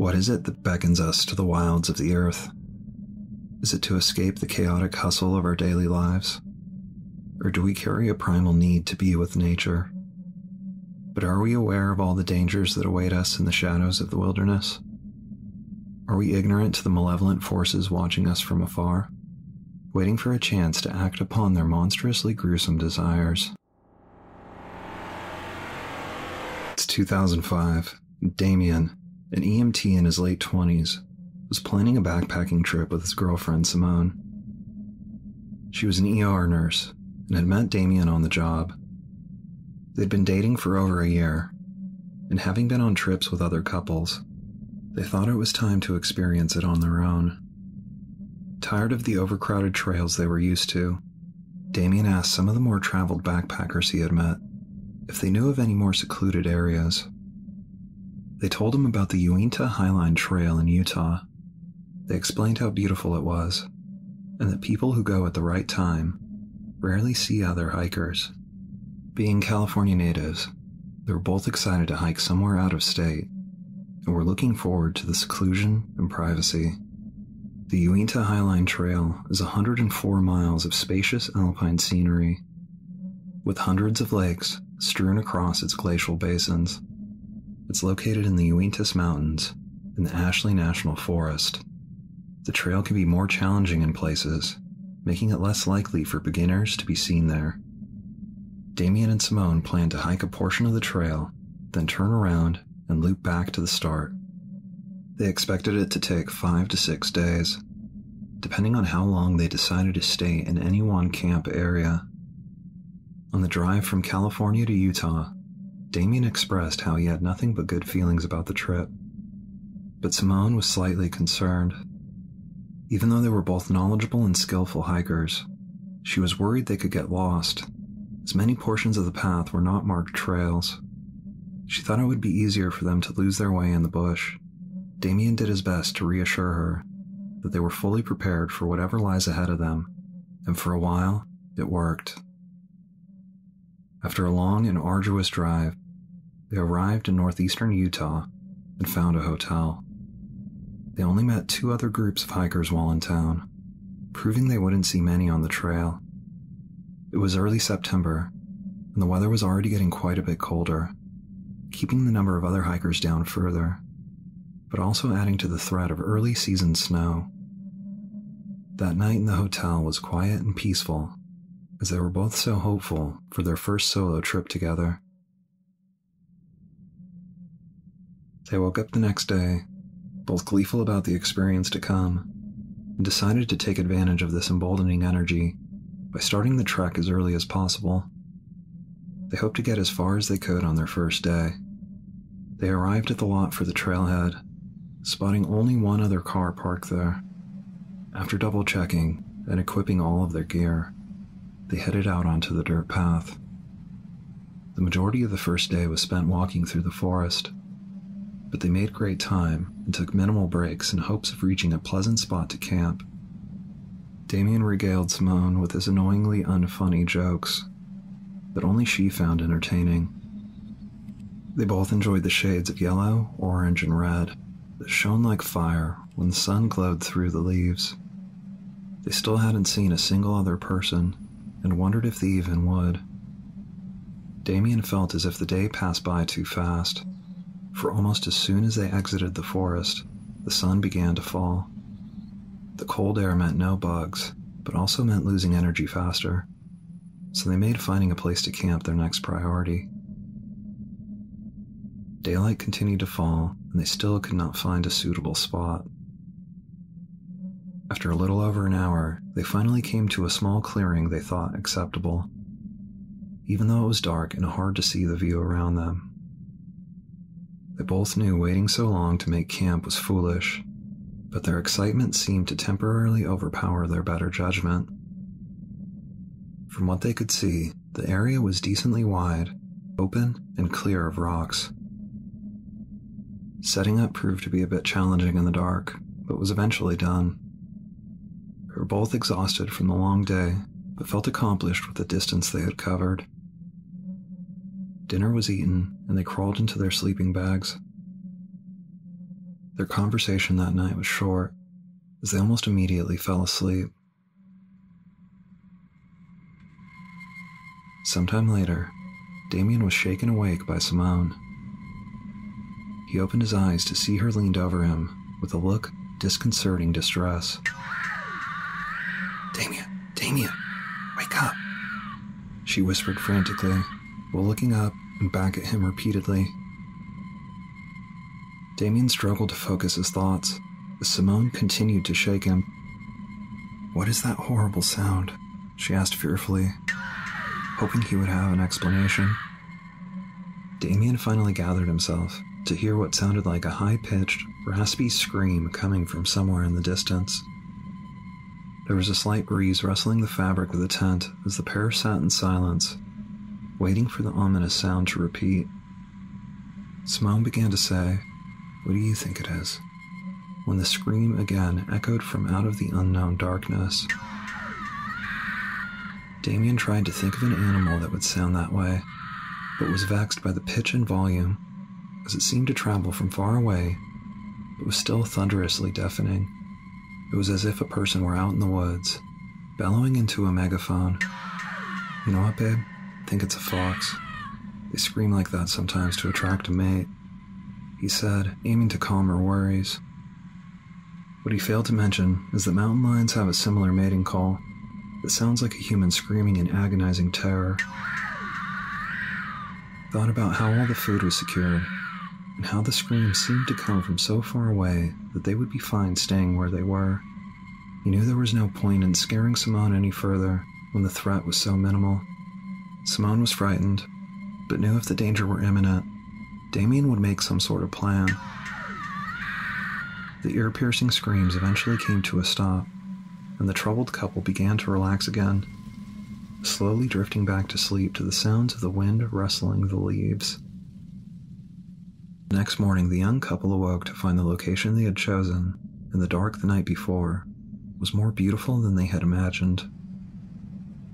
What is it that beckons us to the wilds of the earth? Is it to escape the chaotic hustle of our daily lives? Or do we carry a primal need to be with nature? But are we aware of all the dangers that await us in the shadows of the wilderness? Are we ignorant to the malevolent forces watching us from afar, waiting for a chance to act upon their monstrously gruesome desires? It's 2005. Damien, an EMT in his late 20s, was planning a backpacking trip with his girlfriend Simone. She was an ER nurse and had met Damien on the job. They'd been dating for over a year, and having been on trips with other couples, they thought it was time to experience it on their own. Tired of the overcrowded trails they were used to, Damien asked some of the more traveled backpackers he had met if they knew of any more secluded areas. They told him about the Uinta Highline Trail in Utah. They explained how beautiful it was, and that people who go at the right time rarely see other hikers. Being California natives, they were both excited to hike somewhere out of state and were looking forward to the seclusion and privacy. The Uinta Highline Trail is 104 miles of spacious alpine scenery, with hundreds of lakes strewn across its glacial basins. It's located in the Uintas Mountains in the Ashley National Forest. The trail can be more challenging in places, making it less likely for beginners to be seen there. Damien and Simone plan to hike a portion of the trail, then turn around and loop back to the start. They expected it to take five to six days, depending on how long they decided to stay in any one camp area. On the drive from California to Utah, Damien expressed how he had nothing but good feelings about the trip. But Simone was slightly concerned. Even though they were both knowledgeable and skillful hikers, she was worried they could get lost as many portions of the path were not marked trails. She thought it would be easier for them to lose their way in the bush. Damien did his best to reassure her that they were fully prepared for whatever lies ahead of them, and for a while, it worked. After a long and arduous drive, they arrived in northeastern Utah and found a hotel. They only met two other groups of hikers while in town, proving they wouldn't see many on the trail. It was early September, and the weather was already getting quite a bit colder, keeping the number of other hikers down further, but also adding to the threat of early season snow. That night in the hotel was quiet and peaceful, as they were both so hopeful for their first solo trip together. They woke up the next day, both gleeful about the experience to come, and decided to take advantage of this emboldening energy by starting the trek as early as possible. They hoped to get as far as they could on their first day. They arrived at the lot for the trailhead, spotting only one other car parked there. After double checking and equipping all of their gear, they headed out onto the dirt path. The majority of the first day was spent walking through the forest, but they made great time and took minimal breaks in hopes of reaching a pleasant spot to camp. Damien regaled Simone with his annoyingly unfunny jokes that only she found entertaining. They both enjoyed the shades of yellow, orange, and red that shone like fire when the sun glowed through the leaves. They still hadn't seen a single other person and wondered if they even would. Damien felt as if the day passed by too fast, for almost as soon as they exited the forest, the sun began to fall. The cold air meant no bugs, but also meant losing energy faster, so they made finding a place to camp their next priority. Daylight continued to fall, and they still could not find a suitable spot. After a little over an hour, they finally came to a small clearing they thought acceptable, even though it was dark and hard to see the view around them. They both knew waiting so long to make camp was foolish, but their excitement seemed to temporarily overpower their better judgment. From what they could see, the area was decently wide, open, and clear of rocks. Setting up proved to be a bit challenging in the dark, but was eventually done. They were both exhausted from the long day, but felt accomplished with the distance they had covered. Dinner was eaten, and they crawled into their sleeping bags. Their conversation that night was short, as they almost immediately fell asleep. Sometime later, Damien was shaken awake by Simone. He opened his eyes to see her leaned over him with a look of disconcerting distress. Damien, Damien, wake up, she whispered frantically, while looking up and back at him repeatedly. Damien struggled to focus his thoughts as Simone continued to shake him. What is that horrible sound? she asked fearfully, hoping he would have an explanation. Damien finally gathered himself to hear what sounded like a high pitched, raspy scream coming from somewhere in the distance. There was a slight breeze rustling the fabric of the tent as the pair sat in silence, waiting for the ominous sound to repeat. Simone began to say, What do you think it is? when the scream again echoed from out of the unknown darkness. Damien tried to think of an animal that would sound that way, but was vexed by the pitch and volume, as it seemed to travel from far away, but was still thunderously deafening. It was as if a person were out in the woods, bellowing into a megaphone. You know what, babe? Think it's a fox. They scream like that sometimes to attract a mate, he said, aiming to calm her worries. What he failed to mention is that mountain lions have a similar mating call that sounds like a human screaming in agonizing terror. Thought about how all the food was secured, and how the screams seemed to come from so far away that they would be fine staying where they were. He knew there was no point in scaring Simone any further when the threat was so minimal. Simone was frightened, but knew if the danger were imminent, Damien would make some sort of plan. The ear piercing screams eventually came to a stop, and the troubled couple began to relax again, slowly drifting back to sleep to the sounds of the wind rustling the leaves. Next morning, the young couple awoke to find the location they had chosen, in the dark the night before, was more beautiful than they had imagined.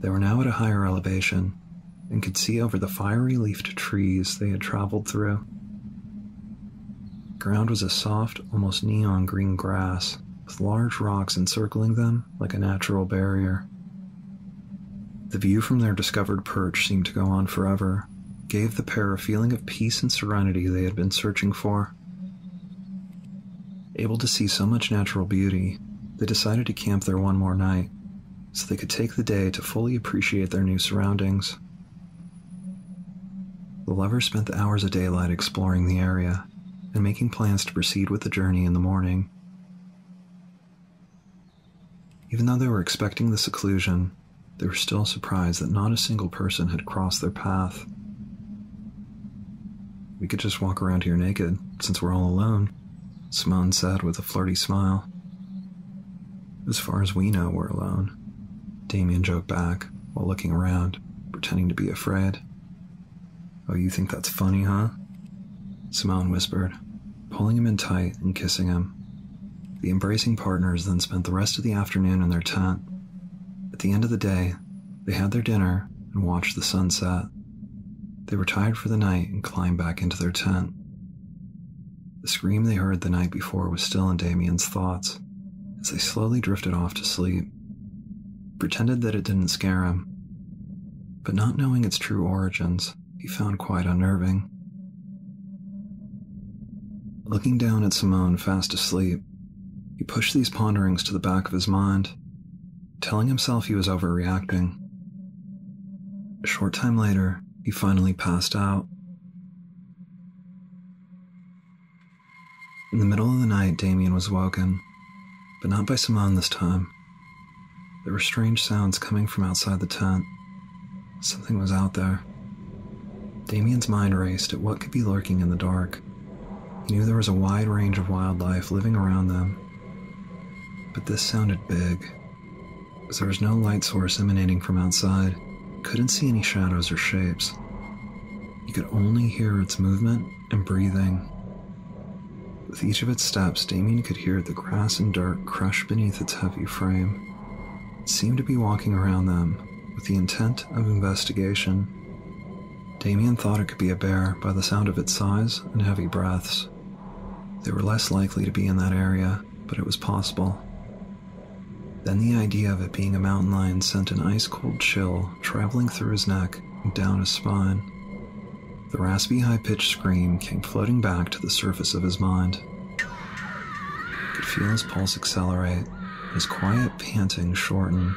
They were now at a higher elevation and could see over the fiery leafed trees they had traveled through ground was a soft, almost neon green grass, with large rocks encircling them like a natural barrier. The view from their discovered perch seemed to go on forever, gave the pair a feeling of peace and serenity they had been searching for. Able to see so much natural beauty, they decided to camp there one more night so they could take the day to fully appreciate their new surroundings. The lovers spent the hours of daylight exploring the area and making plans to proceed with the journey in the morning. Even though they were expecting the seclusion, they were still surprised that not a single person had crossed their path. We could just walk around here naked, since we're all alone, Simone said with a flirty smile. As far as we know, we're alone, Damien joked back while looking around, pretending to be afraid. Oh, you think that's funny, huh? Simone whispered, pulling him in tight and kissing him. The embracing partners then spent the rest of the afternoon in their tent. At the end of the day, they had their dinner and watched the sunset. They retired for the night and climbed back into their tent. The scream they heard the night before was still in Damien's thoughts as they slowly drifted off to sleep. Pretended that it didn't scare him, but not knowing its true origins, he found quite unnerving. Looking down at Simone fast asleep, he pushed these ponderings to the back of his mind, telling himself he was overreacting. A short time later, he finally passed out. In the middle of the night, Damien was woken, but not by Simone this time. There were strange sounds coming from outside the tent. Something was out there. Damien's mind raced at what could be lurking in the dark. He knew there was a wide range of wildlife living around them. But this sounded big. As there was no light source emanating from outside, couldn't see any shadows or shapes. He could only hear its movement and breathing. With each of its steps, Damien could hear the grass and dirt crush beneath its heavy frame. It seemed to be walking around them with the intent of investigation. Damien thought it could be a bear by the sound of its size and heavy breaths. They were less likely to be in that area, but it was possible. Then the idea of it being a mountain lion sent an ice cold chill traveling through his neck and down his spine. The raspy, high pitched scream came floating back to the surface of his mind. He could feel his pulse accelerate, his quiet panting shorten.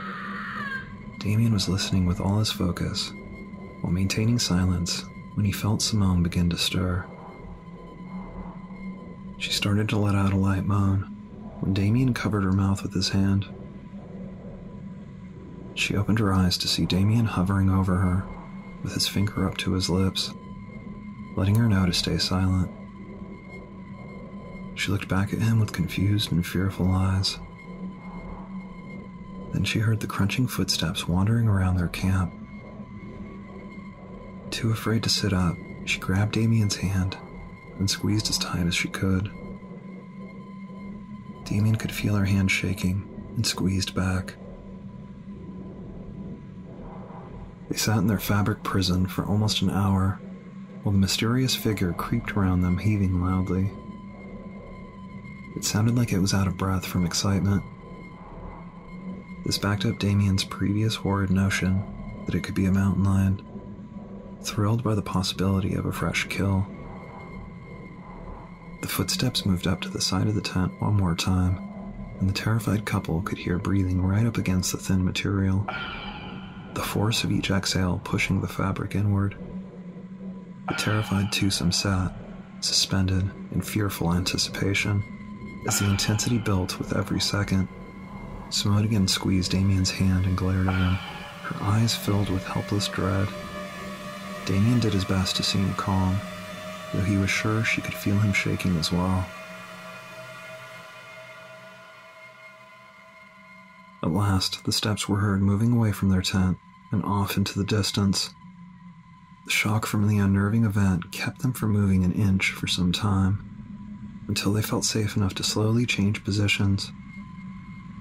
Damien was listening with all his focus, while maintaining silence when he felt Simone begin to stir. She started to let out a light moan when Damien covered her mouth with his hand. She opened her eyes to see Damien hovering over her, with his finger up to his lips, letting her know to stay silent. She looked back at him with confused and fearful eyes. Then she heard the crunching footsteps wandering around their camp. Too afraid to sit up, she grabbed Damien's hand and squeezed as tight as she could. Damien could feel her hand shaking and squeezed back. They sat in their fabric prison for almost an hour while the mysterious figure creeped around them, heaving loudly. It sounded like it was out of breath from excitement. This backed up Damien's previous horrid notion that it could be a mountain lion, thrilled by the possibility of a fresh kill. The footsteps moved up to the side of the tent one more time, and the terrified couple could hear breathing right up against the thin material the force of each exhale pushing the fabric inward. The terrified twosome sat, suspended in fearful anticipation, as the intensity built with every second. Simone again squeezed Damien's hand and glared at him, her eyes filled with helpless dread. Damien did his best to seem calm, though he was sure she could feel him shaking as well. At last, the steps were heard moving away from their tent and off into the distance. The shock from the unnerving event kept them from moving an inch for some time, until they felt safe enough to slowly change positions.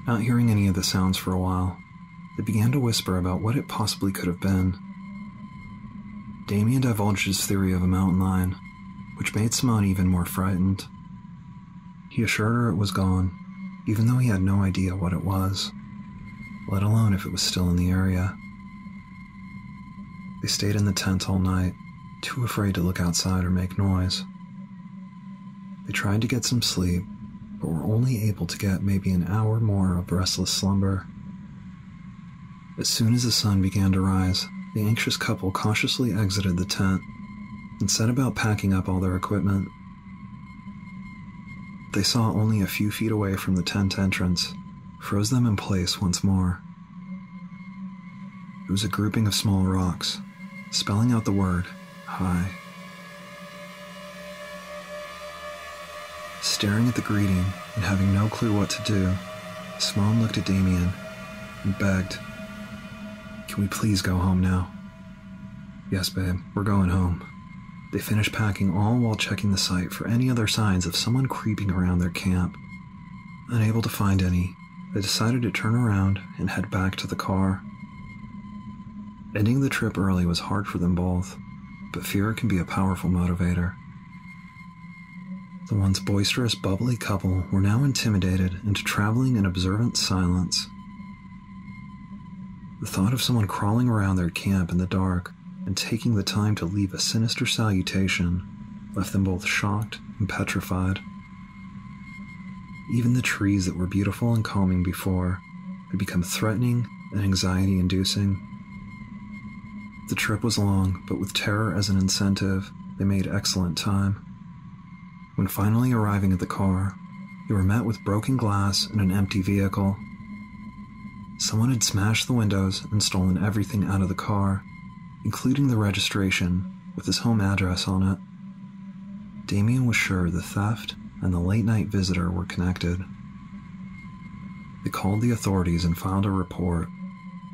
Not hearing any of the sounds for a while, they began to whisper about what it possibly could have been. Damien divulged his theory of a mountain lion, which made Simone even more frightened. He assured her it was gone, even though he had no idea what it was, let alone if it was still in the area. They stayed in the tent all night, too afraid to look outside or make noise. They tried to get some sleep, but were only able to get maybe an hour more of restless slumber. As soon as the sun began to rise, the anxious couple cautiously exited the tent and set about packing up all their equipment. They saw only a few feet away from the tent entrance, froze them in place once more. It was a grouping of small rocks, spelling out the word hi. Staring at the greeting and having no clue what to do, Simone looked at Damien and begged, Can we please go home now? Yes, babe, we're going home. They finished packing all while checking the site for any other signs of someone creeping around their camp. Unable to find any, they decided to turn around and head back to the car. Ending the trip early was hard for them both, but fear can be a powerful motivator. The once boisterous, bubbly couple were now intimidated into traveling in observant silence. The thought of someone crawling around their camp in the dark and taking the time to leave a sinister salutation left them both shocked and petrified. Even the trees that were beautiful and calming before had become threatening and anxiety inducing. The trip was long, but with terror as an incentive, they made excellent time. When finally arriving at the car, they were met with broken glass and an empty vehicle. Someone had smashed the windows and stolen everything out of the car, including the registration with his home address on it. Damien was sure the theft and the late night visitor were connected. They called the authorities and filed a report,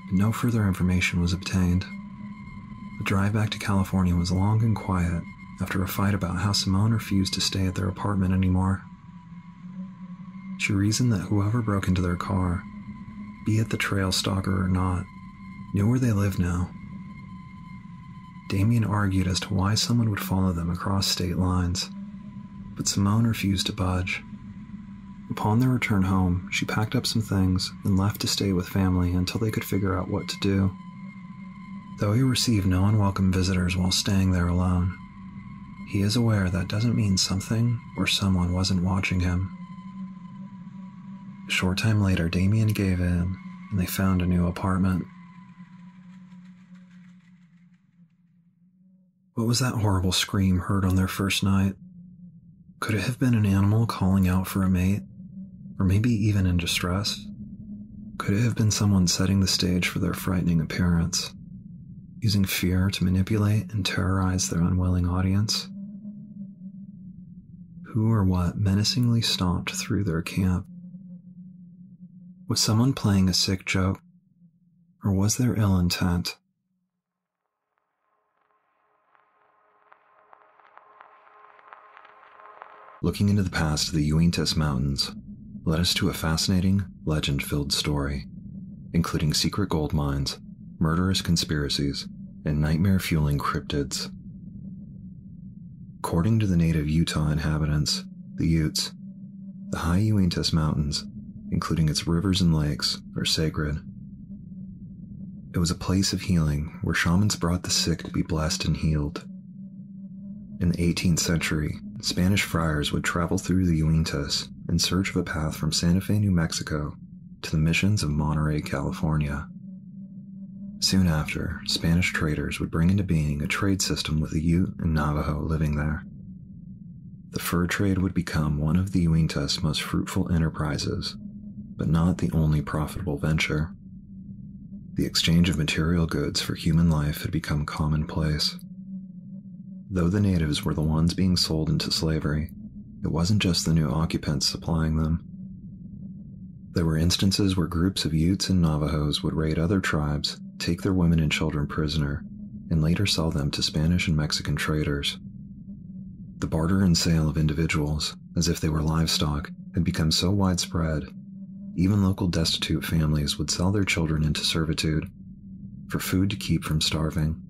but no further information was obtained. The drive back to California was long and quiet after a fight about how Simone refused to stay at their apartment anymore. She reasoned that whoever broke into their car, be it the trail stalker or not, knew where they lived now. Damien argued as to why someone would follow them across state lines. but Simone refused to budge. Upon their return home, she packed up some things and left to stay with family until they could figure out what to do. Though he received no unwelcome visitors while staying there alone, he is aware that doesn't mean something or someone wasn't watching him. Short time later, Damien gave in and they found a new apartment. What was that horrible scream heard on their first night? Could it have been an animal calling out for a mate? Or maybe even in distress? Could it have been someone setting the stage for their frightening appearance, using fear to manipulate and terrorize their unwilling audience? Who or what menacingly stomped through their camp? Was someone playing a sick joke? Or was there ill intent? Looking into the past of the Uintas Mountains led us to a fascinating, legend filled story, including secret gold mines, murderous conspiracies, and nightmare fueling cryptids. According to the native Utah inhabitants, the Utes, the high Uintas Mountains, including its rivers and lakes, are sacred. It was a place of healing where shamans brought the sick to be blessed and healed. In the 18th century, Spanish friars would travel through the Uintas in search of a path from Santa Fe, New Mexico to the missions of Monterey, California. Soon after, Spanish traders would bring into being a trade system with the Ute and Navajo living there. The fur trade would become one of the Uintas' most fruitful enterprises, but not the only profitable venture. The exchange of material goods for human life had become commonplace. Though the natives were the ones being sold into slavery, it wasn't just the new occupants supplying them. There were instances where groups of Utes and Navajos would raid other tribes, take their women and children prisoner, and later sell them to Spanish and Mexican traders. The barter and sale of individuals, as if they were livestock, had become so widespread, even local destitute families would sell their children into servitude for food to keep from starving.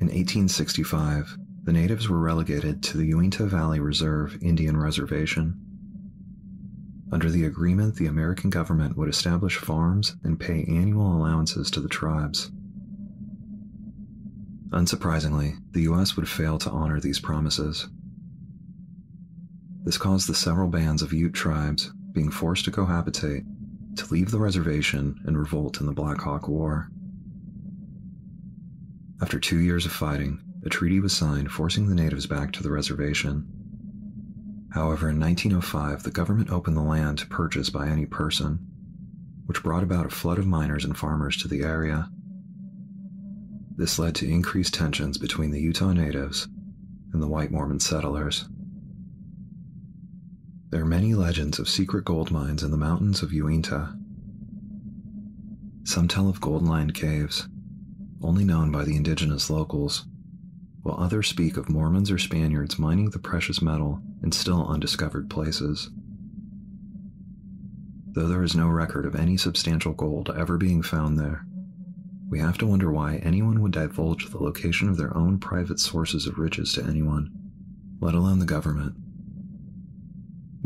In 1865, the natives were relegated to the Uinta Valley Reserve Indian Reservation. Under the agreement, the American government would establish farms and pay annual allowances to the tribes. Unsurprisingly, the U.S. would fail to honor these promises. This caused the several bands of Ute tribes being forced to cohabitate to leave the reservation and revolt in the Black Hawk War. After two years of fighting, a treaty was signed forcing the natives back to the reservation. However, in 1905, the government opened the land to purchase by any person, which brought about a flood of miners and farmers to the area. This led to increased tensions between the Utah natives and the white Mormon settlers. There are many legends of secret gold mines in the mountains of Uinta. Some tell of gold lined caves, only known by the indigenous locals, while others speak of Mormons or Spaniards mining the precious metal in still undiscovered places. Though there is no record of any substantial gold ever being found there, we have to wonder why anyone would divulge the location of their own private sources of riches to anyone, let alone the government.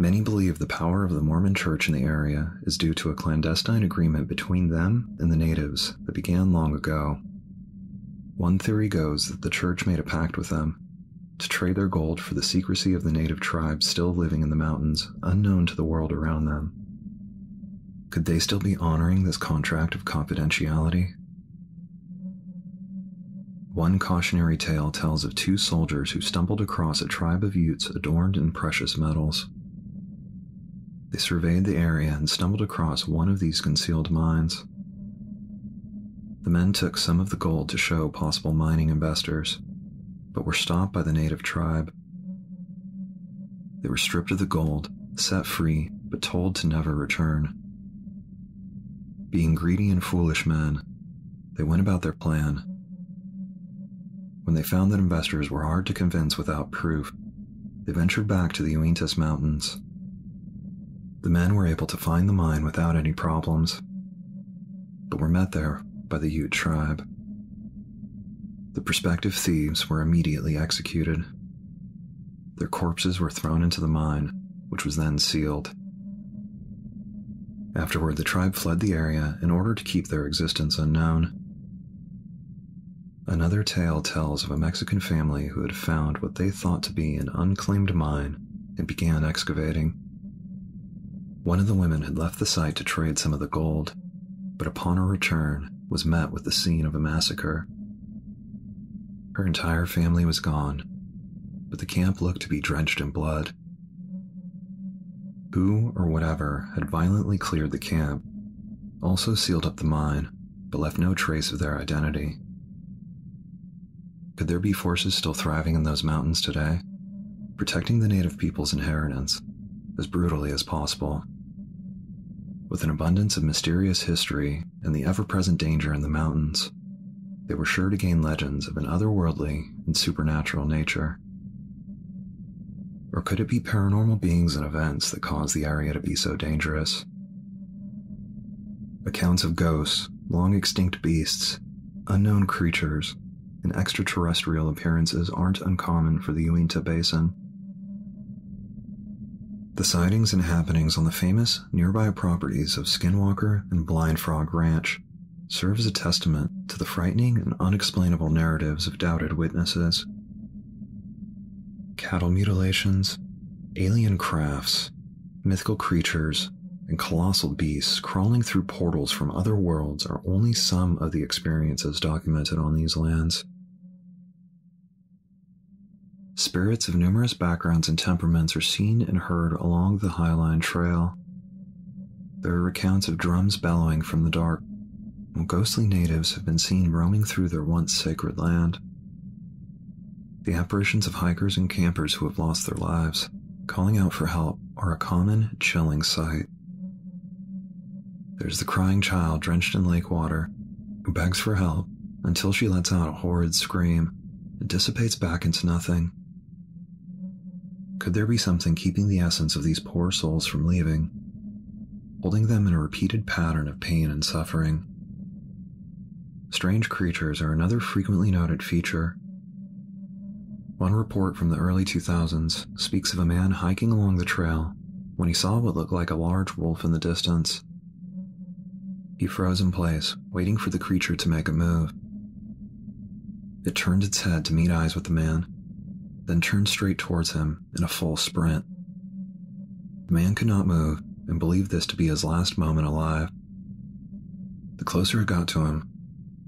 Many believe the power of the Mormon church in the area is due to a clandestine agreement between them and the natives that began long ago. One theory goes that the church made a pact with them to trade their gold for the secrecy of the native tribes still living in the mountains, unknown to the world around them. Could they still be honoring this contract of confidentiality? One cautionary tale tells of two soldiers who stumbled across a tribe of Utes adorned in precious metals. They surveyed the area and stumbled across one of these concealed mines. The men took some of the gold to show possible mining investors, but were stopped by the native tribe. They were stripped of the gold, set free, but told to never return. Being greedy and foolish men, they went about their plan. When they found that investors were hard to convince without proof, they ventured back to the Uintas Mountains. The men were able to find the mine without any problems, but were met there by the Ute tribe. The prospective thieves were immediately executed. their corpses were thrown into the mine, which was then sealed. Afterward, the tribe fled the area in order to keep their existence unknown. Another tale tells of a Mexican family who had found what they thought to be an unclaimed mine and began excavating. One of the women had left the site to trade some of the gold, but upon her return was met with the scene of a massacre. Her entire family was gone, but the camp looked to be drenched in blood. Who or whatever had violently cleared the camp also sealed up the mine, but left no trace of their identity. Could there be forces still thriving in those mountains today, protecting the native people's inheritance as brutally as possible? With an abundance of mysterious history and the ever present danger in the mountains, they were sure to gain legends of an otherworldly and supernatural nature. Or could it be paranormal beings and events that caused the area to be so dangerous? Accounts of ghosts, long extinct beasts, unknown creatures, and extraterrestrial appearances aren't uncommon for the Uinta Basin. The sightings and happenings on the famous nearby properties of Skinwalker and Blind Frog Ranch serve as a testament to the frightening and unexplainable narratives of doubted witnesses cattle mutilations, alien crafts, mythical creatures, and colossal beasts crawling through portals from other worlds are only some of the experiences documented on these lands. Spirits of numerous backgrounds and temperaments are seen and heard along the Highline Trail. There are accounts of drums bellowing from the dark, while ghostly natives have been seen roaming through their once sacred land. The apparitions of hikers and campers who have lost their lives, calling out for help, are a common, chilling sight. There's the crying child drenched in lake water, who begs for help until she lets out a horrid scream and dissipates back into nothing. Could there be something keeping the essence of these poor souls from leaving, holding them in a repeated pattern of pain and suffering? Strange creatures are another frequently noted feature one report from the early 2000s speaks of a man hiking along the trail when he saw what looked like a large wolf in the distance. He froze in place, waiting for the creature to make a move. It turned its head to meet eyes with the man, then turned straight towards him in a full sprint. The man could not move and believed this to be his last moment alive. The closer it got to him,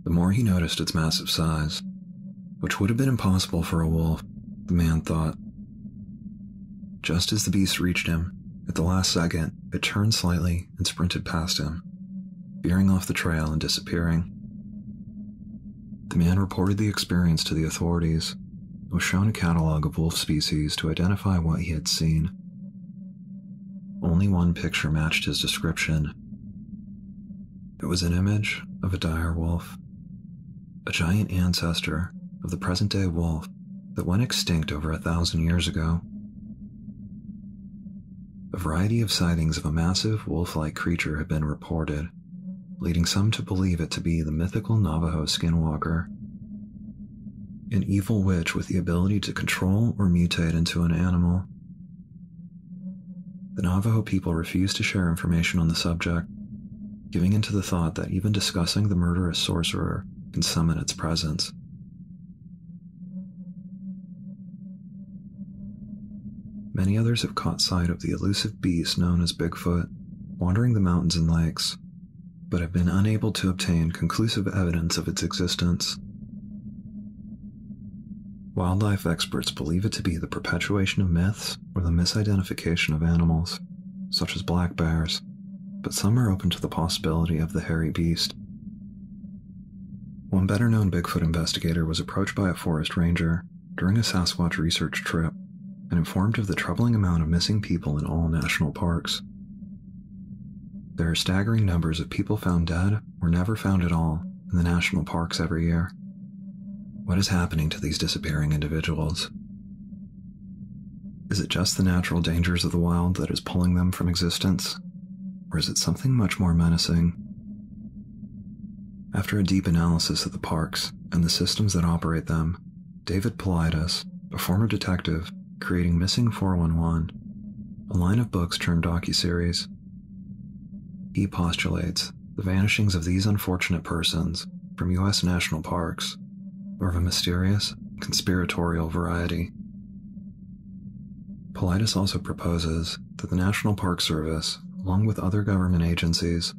the more he noticed its massive size which would have been impossible for a wolf, the man thought. Just as the beast reached him, at the last second, it turned slightly and sprinted past him, veering off the trail and disappearing. The man reported the experience to the authorities was shown a catalog of wolf species to identify what he had seen. Only one picture matched his description. It was an image of a dire wolf, a giant ancestor of the present day wolf that went extinct over a thousand years ago. A variety of sightings of a massive wolf like creature have been reported, leading some to believe it to be the mythical Navajo skinwalker, an evil witch with the ability to control or mutate into an animal. The Navajo people refuse to share information on the subject, giving into the thought that even discussing the murderous sorcerer can summon its presence. Many others have caught sight of the elusive beast known as Bigfoot, wandering the mountains and lakes, but have been unable to obtain conclusive evidence of its existence. Wildlife experts believe it to be the perpetuation of myths or the misidentification of animals, such as black bears, but some are open to the possibility of the hairy beast. One better known Bigfoot investigator was approached by a forest ranger during a Sasquatch research trip and informed of the troubling amount of missing people in all national parks. There are staggering numbers of people found dead or never found at all in the national parks every year. What is happening to these disappearing individuals? Is it just the natural dangers of the wild that is pulling them from existence? Or is it something much more menacing? After a deep analysis of the parks and the systems that operate them, David Paulides, a former detective creating Missing 411, a line of books turned docuseries. He postulates the vanishings of these unfortunate persons from U.S. national parks are of a mysterious, conspiratorial variety. Paulides also proposes that the National Park Service, along with other government agencies,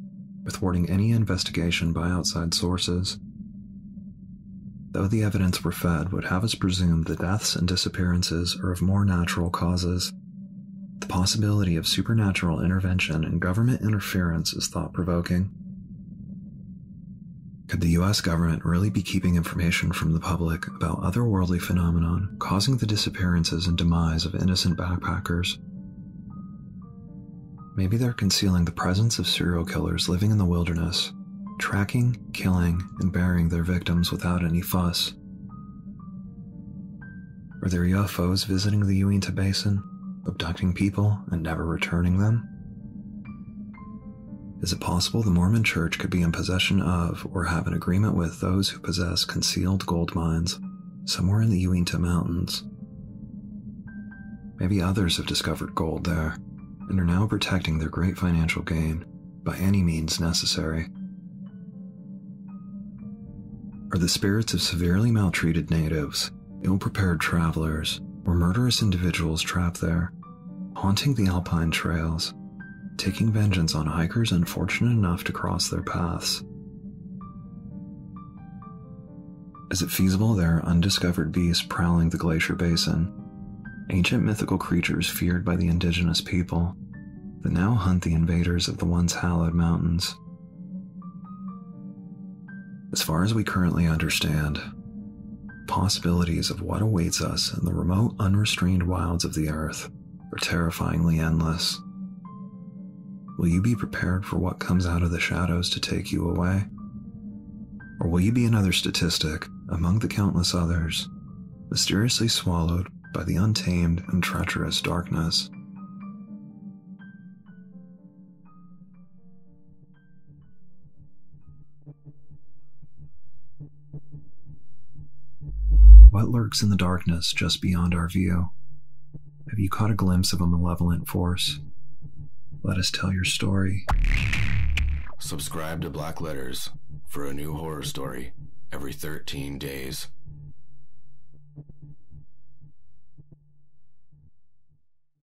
are thwarting any investigation by outside sources. Though the evidence we're fed would have us presume the deaths and disappearances are of more natural causes, the possibility of supernatural intervention and government interference is thought provoking. Could the US government really be keeping information from the public about otherworldly phenomenon causing the disappearances and demise of innocent backpackers? Maybe they're concealing the presence of serial killers living in the wilderness, tracking, killing, and burying their victims without any fuss. Are there UFOs visiting the Uinta Basin, abducting people and never returning them? Is it possible the Mormon Church could be in possession of or have an agreement with those who possess concealed gold mines somewhere in the Uinta Mountains? Maybe others have discovered gold there and are now protecting their great financial gain by any means necessary. Are the spirits of severely maltreated natives, ill prepared travelers, or murderous individuals trapped there, haunting the alpine trails taking vengeance on hikers unfortunate enough to cross their paths. Is it feasible there are undiscovered beasts prowling the glacier basin, ancient mythical creatures feared by the indigenous people that now hunt the invaders of the once hallowed mountains? As far as we currently understand, possibilities of what awaits us in the remote, unrestrained wilds of the earth are terrifyingly endless. Will you be prepared for what comes out of the shadows to take you away? Or will you be another statistic among the countless others, mysteriously swallowed by the untamed and treacherous darkness? What lurks in the darkness just beyond our view? Have you caught a glimpse of a malevolent force? Let us tell your story. Subscribe to Black Letters for a new horror story every 13 days.